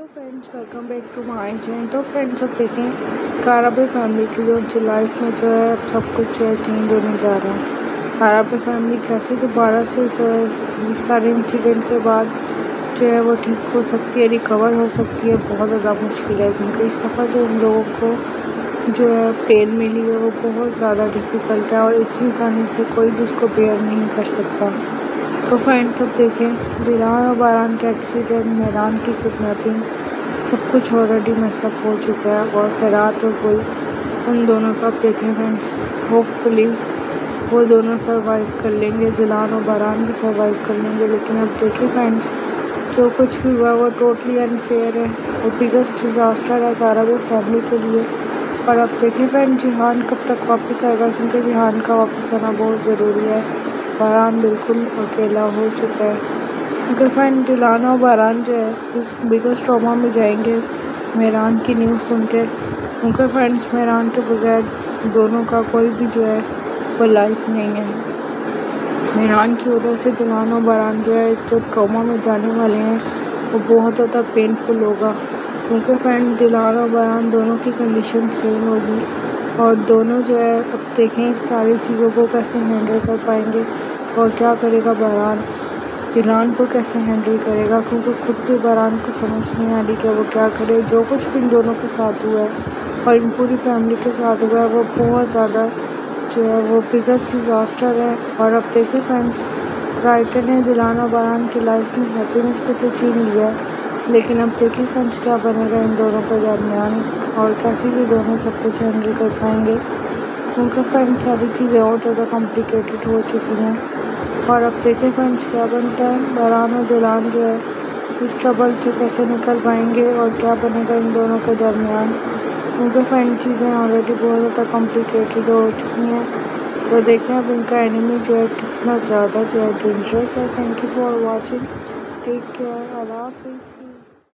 Hello friends welcome back to my channel तो friends अब देखें काराबे फैमिली की जो उनकी लाइफ में जो है, अब सब कुछ जो है चेंज होने जा रहा है। काराबे फैमिली कैसे दोबारा से इस सारे इंसिडेंट के बाद जो है वो ठीक हो सकती है रिकवर हो सकती है, बहुत ज़्यादा मुश्किल है क्योंकि इस दफ़ा जो उन लोगों को जो है पेन मिली है, वो बहुत ज़्यादा डिफ़िकल्ट है और इतनी आसानी से कोई भी उसको बेयर नहीं कर सकता। तो फ्रेंड्स अब देखें दिलान और बारान के एक्सीडेंट मेहरान की किडनैपिंग सब कुछ ऑलरेडी मैसअप हो चुका है और फरात और कोई, उन दोनों का अब देखें फ्रेंड्स होपफुली वो दोनों सरवाइव कर लेंगे दिलान और बारान भी सरवाइव कर लेंगे, लेकिन अब देखें फ्रेंड्स जो कुछ भी हुआ वो टोटली अनफेयर है, वो बिगेस्ट डिज़ास्टर है काराबे फैमिली के लिए। और अब देखें फ्रेंड जिहान कब तक वापस आएगा, क्योंकि जिहान का वापस आना बहुत ज़रूरी है। बारान बिल्कुल अकेला हो चुका है। गर्लफ्रेंड दिलाना और बारान जो है, इस बिगेस्ट ट्रॉमा में जाएँगे, मेहरान की न्यूज़ सुन के उनके फ्रेंड्स मेहरान के बगैर दोनों का कोई भी जो है, वो लाइफ नहीं है। मेहरान की वजह से दिलाना और बारान जो है, जो ट्रॉमा में जाने वाले हैं, वो बहुत ज़्यादा पेनफुल होगा। उनके फ्रेंड दिलाना और बारान दोनों की कंडीशन सेम होगी। और दोनों जो है, अब देखें सारी चीज़ों को कैसे हैंडल कर पाएँगे। और क्या करेगा बहरान ईरान को कैसे हैंडल करेगा? क्योंकि खुद भी बहरान को समझ नहीं आ रही कि वो क्या करे। जो कुछ भी इन दोनों के साथ हुआ है और इन पूरी फैमिली के साथ हुआ है, वो बहुत ज़्यादा जो है वो बिगेस्ट डिज़ास्टर है। और अब देखिए फ्रेंड्स राइटर ने दिलान और बहरान की लाइफ में हैप्पीनेस को तो छीन लिया है। लेकिन अब देखिए फ्रेंड्स क्या बनेगा इन दोनों के दरमियान? और कैसे भी दोनों सब कुछ हैंडल कर पाएँगे? क्योंकि फ्रेंड्स सारी चीज़ें और ज़्यादा कॉम्प्लिकेटेड हो चुकी हैं। और अब देखें फ्रेंड्स क्या बनता है। बहरान और दुलान जो है, इस ट्रबल से कैसे निकल पाएँगे और क्या बनेगा इन दोनों के दरमियान? उनके फ्रेंड चीज़ें ऑलरेडी बहुत ज़्यादा कॉम्प्लिकेटेड हो चुकी हैं। तो देखें अब इनका एनिमी जो है कितना ज़्यादा जो है डेंजरस है। Thank you for watching take care अल्लाह हाफिज़